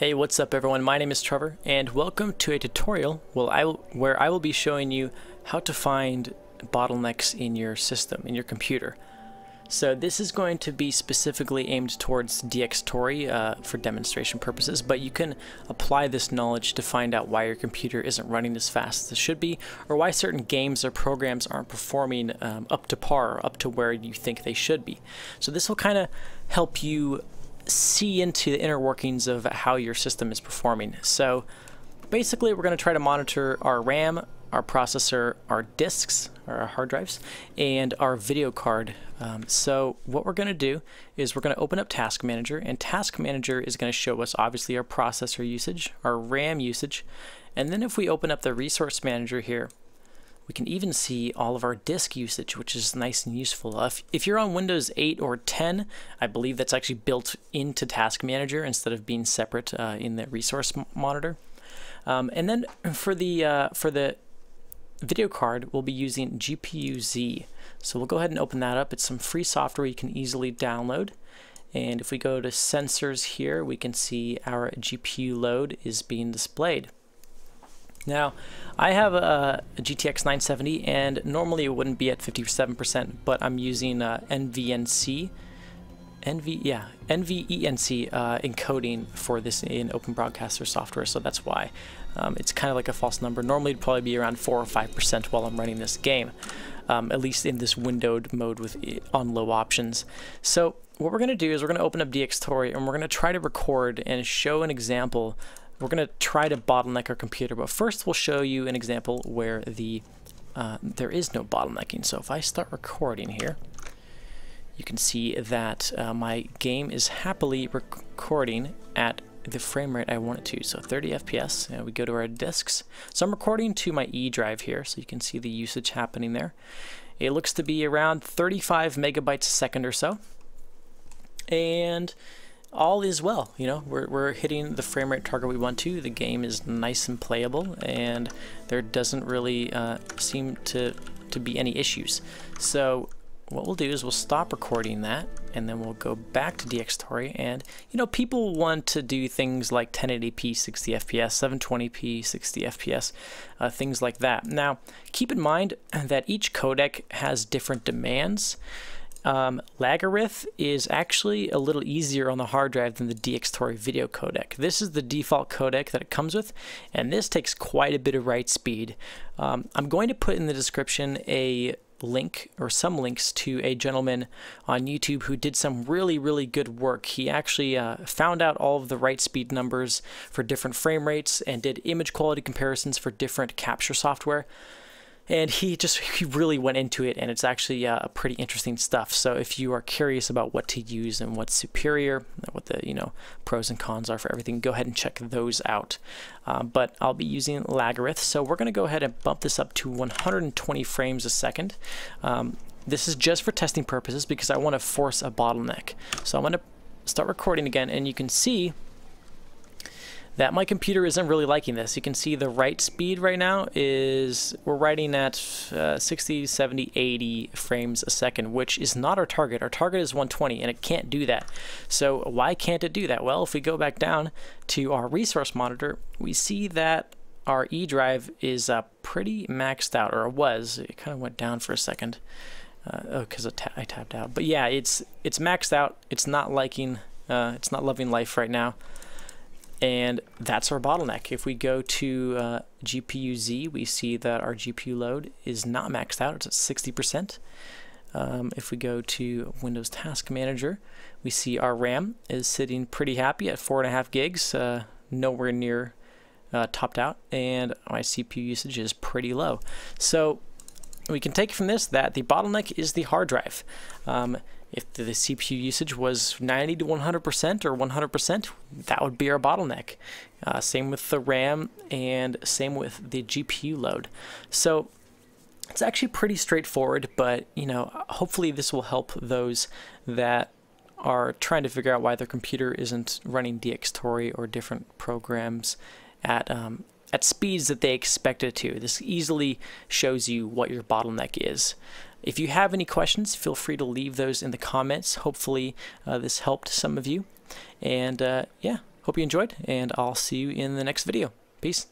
Hey, what's up everyone? My name is Trevor and welcome to a tutorial where I will, be showing you how to find bottlenecks in your system, in your computer. So this is going to be specifically aimed towards DxTory uh, for demonstration purposes, but you can apply this knowledge to find out why your computer isn't running as fast as it should be, or why certain games or programs aren't performing um, up to par, up to where you think they should be. So this will kind of help you see into the inner workings of how your system is performing. So basically we're going to try to monitor our RAM, our processor, our disks, or our hard drives, and our video card. Um, so what we're going to do is we're going to open up Task Manager, and Task Manager is going to show us obviously our processor usage, our RAM usage, and then if we open up the Resource Manager here, we can even see all of our disk usage, which is nice and useful. If, if, you're on Windows 8 or 10, I believe that's actually built into Task Manager instead of being separate uh, in the resource monitor. Um, and then for the uh, for the video card, we'll be using GPU-Z. So we'll go ahead and open that up. It's some free software you can easily download. And if we go to sensors here, we can see our GPU load is being displayed. Now, I have a, a, GTX 970, and normally it wouldn't be at 57%, but I'm using uh, NVENC, NV, yeah, NVENC uh, encoding for this in Open Broadcaster software, so that's why. Um, it's kind of like a false number. Normally it'd probably be around 4 or 5% while I'm running this game, um, at least in this windowed mode with on low options. So what we're going to do is we're going to open up DxTory and we're going to try to record and show an example we're going to try to bottleneck our computer, but first we'll show you an example where the uh, there is no bottlenecking. So if I start recording here, you can see that uh, my game is happily recording at the frame rate I want it to, so 30 FPS. And we go to our disks. So I'm recording to my E drive here, so you can see the usage happening there. It looks to be around 35 megabytes a second or so. And all is well. You know, we're, we're hitting the frame rate target we want to. The game is nice and playable, and there doesn't really uh, seem to, to be any issues. So what we'll do is we'll stop recording that, and then we'll go back to DxTory. And, you know, people want to do things like 1080p 60 FPS, 720p 60 FPS, uh, things like that. Now, keep in mind that each codec has different demands. Um, Lagarith is actually a little easier on the hard drive than the DxTory video codec. This is the default codec that it comes with, and this takes quite a bit of write speed. Um, I'm going to put in the description a link or some links to a gentleman on YouTube who did some really, really good work. He actually uh, found out all of the write speed numbers for different frame rates and did image quality comparisons for different capture software and he just he really went into it and it's actually uh, pretty interesting stuff. So if you are curious about what to use and what's superior what the you know pros and cons are for everything go ahead and check those out. Uh, but I'll be using Lagarith so we're gonna go ahead and bump this up to 120 frames a second. Um, this is just for testing purposes because I want to force a bottleneck. So I'm gonna start recording again and you can see that my computer isn't really liking this. You can see the write speed right now is, we're writing at uh, 60, 70, 80 frames a second, which is not our target. Our target is 120 and it can't do that. So why can't it do that? Well, if we go back down to our resource monitor, we see that our E drive is uh, pretty maxed out, or it was. It kind of went down for a second. Uh, oh, because ta I tapped out. But yeah, it's it's maxed out. It's not liking, uh, it's not loving life right now and that's our bottleneck. If we go to uh, GPU-Z, we see that our GPU load is not maxed out, it's at 60%. Um, if we go to Windows Task Manager, we see our RAM is sitting pretty happy at 4.5 gigs, uh, nowhere near uh, topped out, and my CPU usage is pretty low. So we can take from this that the bottleneck is the hard drive. Um, if the CPU usage was 90 to 100% or 100%, that would be our bottleneck. Uh, same with the RAM and same with the GPU load. So it's actually pretty straightforward, but you know, hopefully this will help those that are trying to figure out why their computer isn't running DxTory or different programs at um, at speeds that they expect it to. This easily shows you what your bottleneck is. If you have any questions, feel free to leave those in the comments. Hopefully, uh, this helped some of you. And uh, yeah, hope you enjoyed, and I'll see you in the next video. Peace.